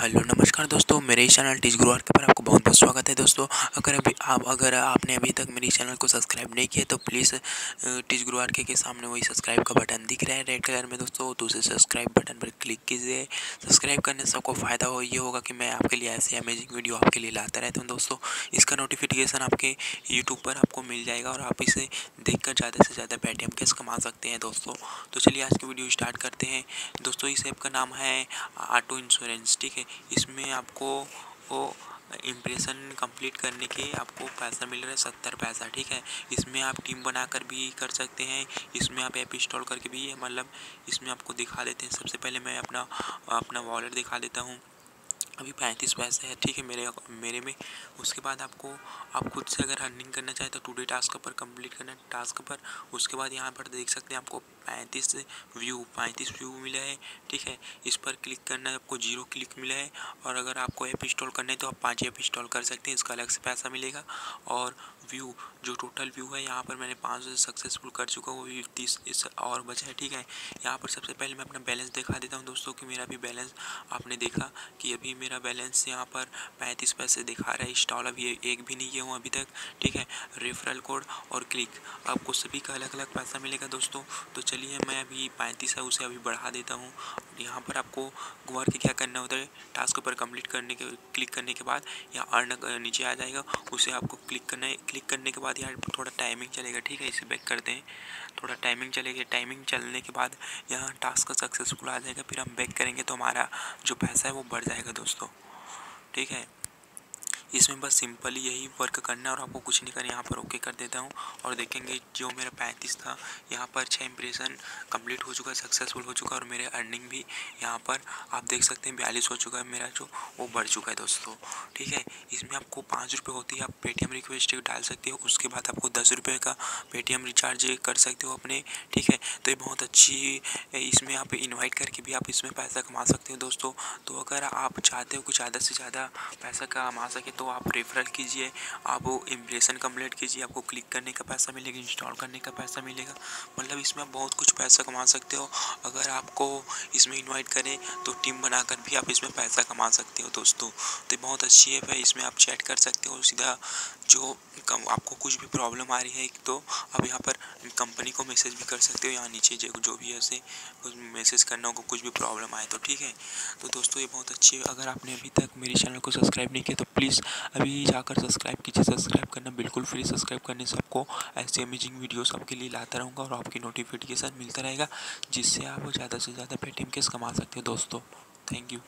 Hello नमस्कार दोस्तों मेरे चैनल टीच गुरुवार के पर आपको बहुत बहुत स्वागत है दोस्तों। अगर अभी आप अगर आपने अभी तक मेरे चैनल को सब्सक्राइब नहीं किया तो प्लीज़ टीच गुरुवार के, के सामने वही सब्सक्राइब का बटन दिख रहा है रेड कलर में दोस्तों। तो उसे सब्सक्राइब बटन पर क्लिक कीजिए। सब्सक्राइब करने से आपको फ़ायदा हो ये होगा कि मैं आपके लिए ऐसे अमेजिंग वीडियो आपके लिए लाता रहता हूँ दोस्तों। इसका नोटिफिकेशन आपके यूट्यूब पर आपको मिल जाएगा और आप इसे देख ज़्यादा से ज़्यादा पेटीएम कैश कमा सकते हैं दोस्तों। तो चलिए आज की वीडियो स्टार्ट करते हैं। दोस्तों इस ऐप का नाम है ऑटो इंश्योरेंस ठीक है? इसमें आपको वो इम्प्रेशन कंप्लीट करने के आपको पैसा मिल रहा है, सत्तर पैसा, ठीक है? इसमें आप टीम बनाकर भी कर सकते हैं, इसमें आप ऐप इंस्टॉल करके भी मतलब इसमें आपको दिखा देते हैं। सबसे पहले मैं अपना अपना वॉलेट दिखा देता हूँ। अभी पैंतीस पैसे है, ठीक है, मेरे मेरे में। उसके बाद आपको, आप खुद से अगर रनिंग करना चाहें तो टुडे टास्क पर कंप्लीट करना टास्क पर। उसके बाद यहाँ पर देख सकते हैं आपको पैंतीस व्यू पैंतीस व्यू मिला है, ठीक है। इस पर क्लिक करना है, आपको ज़ीरो क्लिक मिला है। और अगर आपको ऐप इंस्टॉल करना है तो आप पाँच ऐप इंस्टॉल कर सकते हैं, इसका अलग से पैसा मिलेगा। और व्यू जो टोटल व्यू है, यहाँ पर मैंने पाँच सौ सक्सेसफुल कर चुका हूँ, वो तीस इस और बचा है, ठीक है? यहाँ पर सबसे पहले मैं अपना बैलेंस दिखा देता हूँ दोस्तों कि मेरा भी बैलेंस आपने देखा कि अभी मेरा बैलेंस यहाँ पर पैंतीस पैसे दिखा रहा है इंस्टॉल अभी एक भी नहीं किया हूँ अभी तक, ठीक है? रेफरल कोड और क्लिक आपको सभी का अलग अलग पैसा मिलेगा दोस्तों। तो चलिए मैं अभी पैंतीस है, उसे अभी बढ़ा देता हूँ। यहाँ पर आपको गुआर के क्या करना होता है टास्क पर कंप्लीट करने के क्लिक करने के बाद यहाँ अर्न नीचे आ जाएगा, उसे आपको क्लिक करना है क्लिक करने के बाद यहाँ थोड़ा टाइमिंग चलेगा, ठीक है, इसे बैक करते हैं थोड़ा टाइमिंग चलेगी टाइमिंग चलने के बाद यहाँ टास्क सक्सेसफुल आ जाएगा, फिर हम बैक करेंगे तो हमारा जो पैसा है वो बढ़ जाएगा दोस्तों। ठीक है? इसमें बस सिंपली यही वर्क करना है और आपको कुछ नहीं करना, यहाँ पर ओके कर देता हूँ। और देखेंगे जो मेरा पैंतीस था, यहाँ पर छः इंप्रेशन कंप्लीट हो चुका है सक्सेसफुल हो चुका है और मेरे अर्निंग भी यहाँ पर आप देख सकते हैं बयालीस हो चुका है, मेरा जो वो बढ़ चुका है दोस्तों। ठीक है, इसमें आपको पाँच रुपये होती है, आप पेटीएम रिक्वेस्ट डाल सकते हो, उसके बाद आपको दस रुपये का पेटीएम रिचार्ज कर सकते हो अपने। ठीक है तो ये बहुत अच्छी इसमें आप इन्वाइट करके भी आप इसमें पैसा कमा सकते हो दोस्तों। तो अगर आप चाहते हो कि ज़्यादा से ज़्यादा पैसा कमा सके तो आप रेफरल कीजिए, आप वो इम्प्रेशन कंप्लीट कीजिए, आपको क्लिक करने का पैसा मिलेगा इंस्टॉल करने का पैसा मिलेगा। मतलब इसमें आप बहुत कुछ पैसा कमा सकते हो। अगर आपको इसमें इनवाइट करें तो टीम बनाकर भी आप इसमें पैसा कमा सकते हो दोस्तों। तो बहुत अच्छी ऐप है, इसमें आप चैट कर सकते हो, सीधा जो कम, आपको कुछ भी प्रॉब्लम आ रही है तो आप यहाँ पर कंपनी को मैसेज भी कर सकते हो, यहाँ नीचे जो जो भी ऐसे मैसेज करना होगा कुछ भी प्रॉब्लम आए तो ठीक है? तो दोस्तों ये बहुत अच्छी है। अगर आपने अभी तक मेरे चैनल को सब्सक्राइब नहीं किया तो प्लीज़ अभी जाकर सब्सक्राइब कीजिए। सब्सक्राइब करना बिल्कुल फ्री सब्सक्राइब करने से आपको ऐसे अमेजिंग वीडियोस आपके लिए लाता रहूँगा और आपकी नोटिफिकेशन मिलता रहेगा, जिससे आप ज़्यादा से ज़्यादा पेटीएम केस कमा सकते हो दोस्तों। Thank you